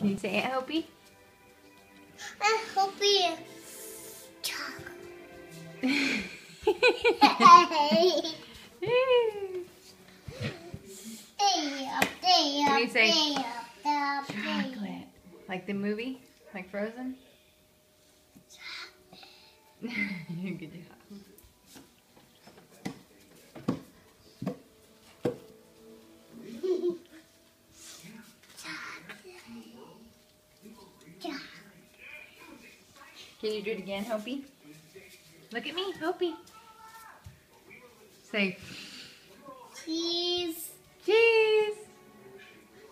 Can you say Aunt Hopi? I hope you. Can Can you say Chocolate. Like the movie? Like Frozen? Good job. Can you do it again, Hopi? Look at me, Hopi. Say Cheese. cheese.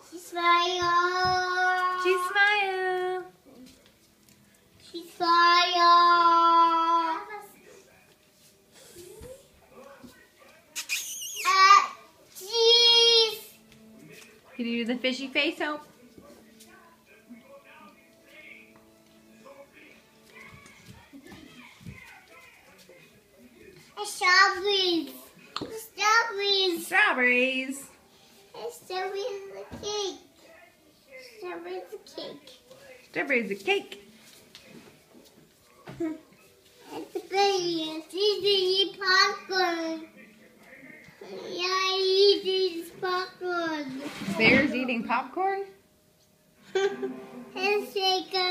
She smile. Cheese smile. She smile. Uh, cheese. Can you do the fishy face, Hope? Strawberries. Strawberries. Strawberries. Strawberries the cake. Strawberries the cake. Strawberries a cake. It's a baby. She's eating popcorn. Yeah, I eat popcorn. Bear's eating popcorn? and shake a